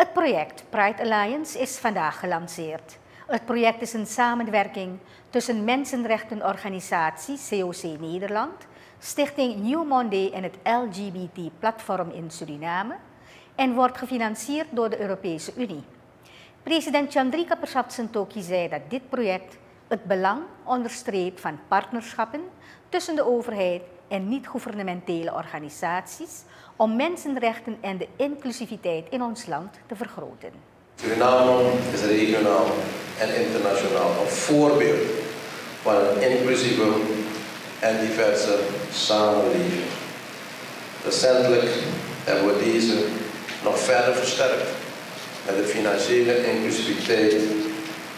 Het project Pride Alliance is vandaag gelanceerd. Het project is een samenwerking tussen mensenrechtenorganisatie COC Nederland, Stichting New Monday en het LGBT-platform in Suriname en wordt gefinancierd door de Europese Unie. President Chandrika Persat Santokhi zei dat dit project het belang onderstreept van partnerschappen tussen de overheid en niet-gouvernementele organisaties om mensenrechten en de inclusiviteit in ons land te vergroten. Suriname is regionaal en internationaal een voorbeeld van een inclusieve en diverse samenleving. Recentelijk hebben we deze nog verder versterkt met de financiële inclusiviteit,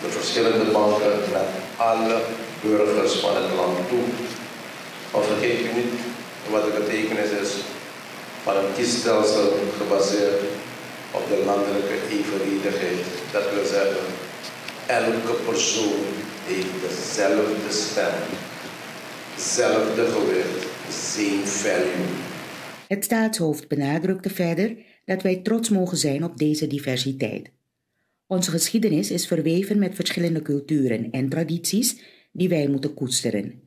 de verschillende banken naar alle burgers van het land toe. Maar vergeet u niet wat de betekenis is van een kiesstelsel gebaseerd op de landelijke evenredigheid. Dat wil zeggen, elke persoon heeft dezelfde stem, dezelfde gewicht, same value. Het staatshoofd benadrukte verder dat wij trots mogen zijn op deze diversiteit. Onze geschiedenis is verweven met verschillende culturen en tradities die wij moeten koesteren.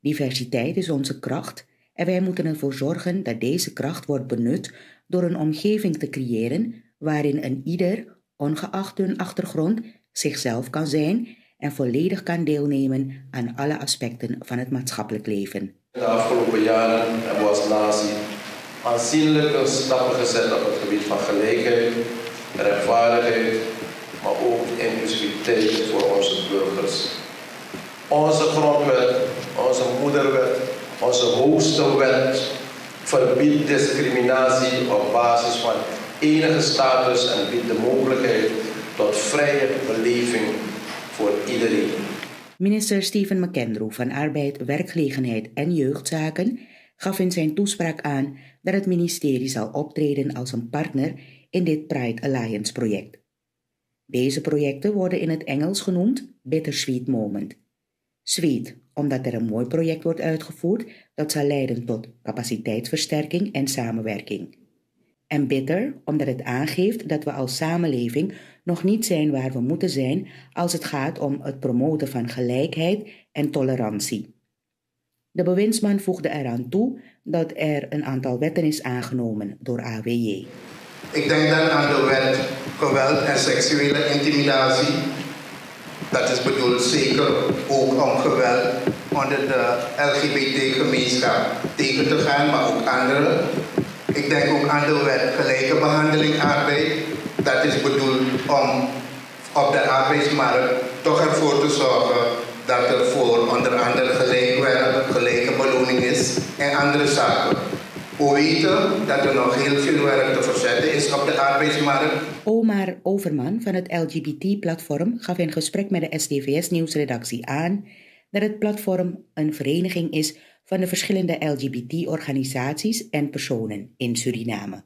Diversiteit is onze kracht en wij moeten ervoor zorgen dat deze kracht wordt benut door een omgeving te creëren waarin een ieder, ongeacht hun achtergrond, zichzelf kan zijn en volledig kan deelnemen aan alle aspecten van het maatschappelijk leven. De afgelopen jaren hebben we als natie aanzienlijke stappen gezet op het gebied van gelijkheid, rechtvaardigheid, maar ook inclusiviteit voor onze burgers. Onze grondwet, onze moederwet, onze hoogste wet verbiedt discriminatie op basis van enige status en biedt de mogelijkheid tot vrije beleving voor iedereen. Minister Steven McKendrew van Arbeid, Werkgelegenheid en Jeugdzaken gaf in zijn toespraak aan dat het ministerie zal optreden als een partner in dit Pride Alliance project. Deze projecten worden in het Engels genoemd Bittersweet Moment. Sweet, omdat er een mooi project wordt uitgevoerd dat zal leiden tot capaciteitsversterking en samenwerking. En bitter, omdat het aangeeft dat we als samenleving nog niet zijn waar we moeten zijn als het gaat om het promoten van gelijkheid en tolerantie. De bewindsman voegde eraan toe dat er een aantal wetten is aangenomen door AWJ. Ik denk dan aan de wet geweld en seksuele intimidatie. Dat is bedoeld zeker ook om geweld onder de LGBT-gemeenschap tegen te gaan, maar ook andere. Ik denk ook aan de wet gelijke behandeling arbeid. Dat is bedoeld om op de arbeidsmarkt toch ervoor te zorgen dat er voor onder andere gelijk werk, gelijke beloning is en andere zaken. We weten dat er nog heel veel werk te verzetten is op de arbeidsmarkt. Omar Overman van het LGBT-platform gaf in gesprek met de STVS Nieuwsredactie aan dat het platform een vereniging is van de verschillende LGBT-organisaties en personen in Suriname.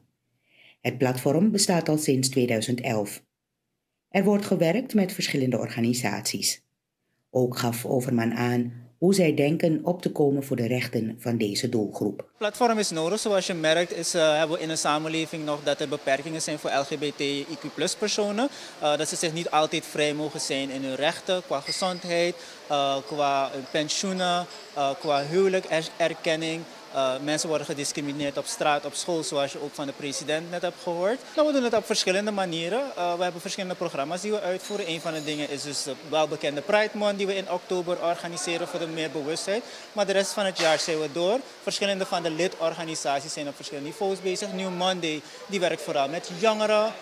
Het platform bestaat al sinds 2011. Er wordt gewerkt met verschillende organisaties. Ook gaf Overman aan hoe zij denken op te komen voor de rechten van deze doelgroep. Platform is nodig. Zoals je merkt is, uh, hebben we in een samenleving nog dat er beperkingen zijn voor LGBTIQ personen. Uh, dat ze zich niet altijd vrij mogen zijn in hun rechten qua gezondheid, uh, qua pensioenen, qua huwelijkerkenning. Uh, mensen worden gediscrimineerd op straat, op school, zoals je ook van de president net hebt gehoord. Nou, we doen het op verschillende manieren. Uh, we hebben verschillende programma's die we uitvoeren. Een van de dingen is dus de welbekende Pride Month die we in oktober organiseren voor de meer bewustheid. Maar de rest van het jaar zijn we door. Verschillende van de lidorganisaties zijn op verschillende niveaus bezig. New Monday die werkt vooral met jongeren.